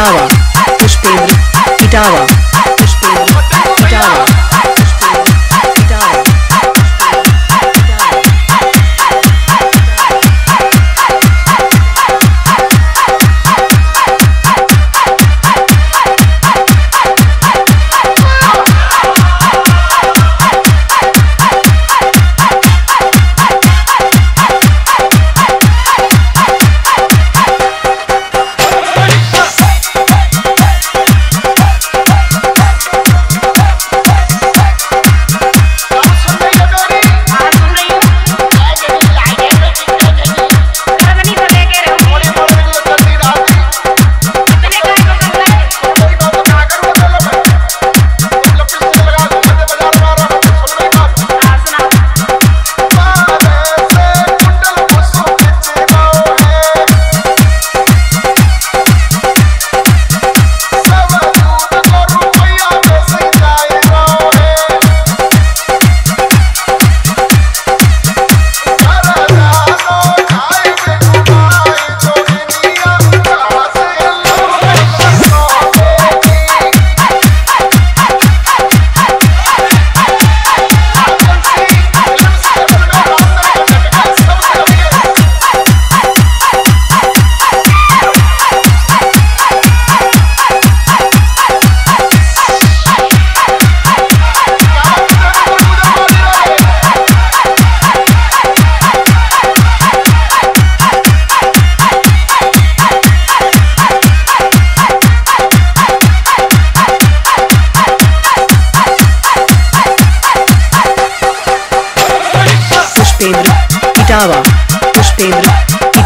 इटावा पुष्पेंद्र इटावा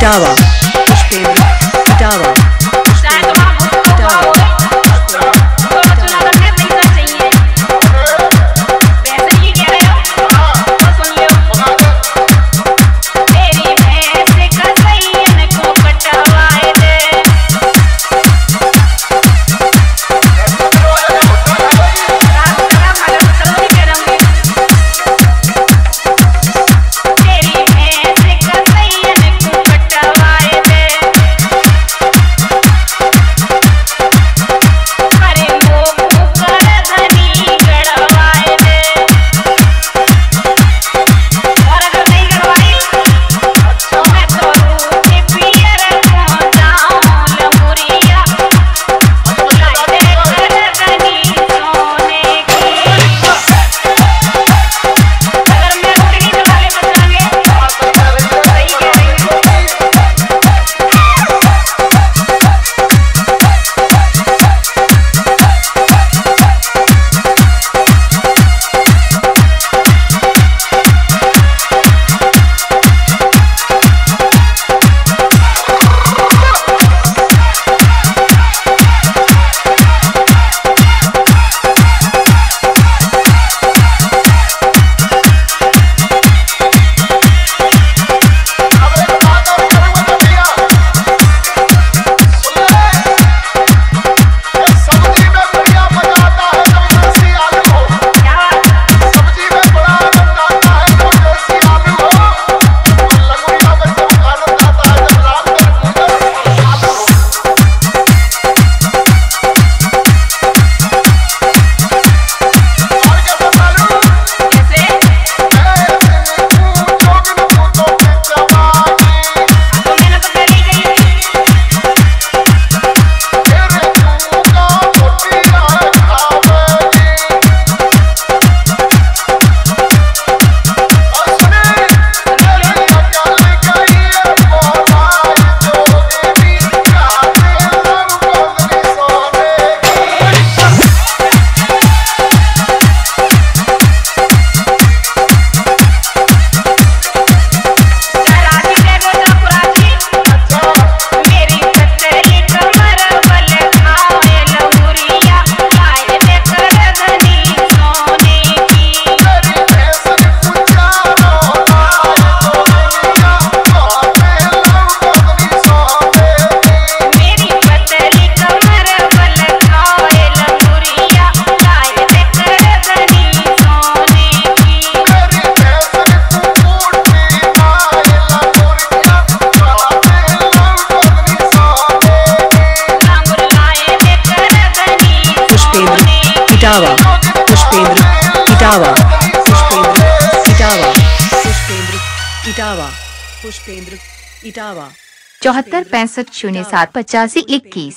इटावा पुष्पेंद्र इटावा पुष्पेंद्र इटावा पुष्पेंद्र इटावा पुष्पेंद्र इटावा चौहत्तर पैंसठ शून्य सात पचासी इक्कीस।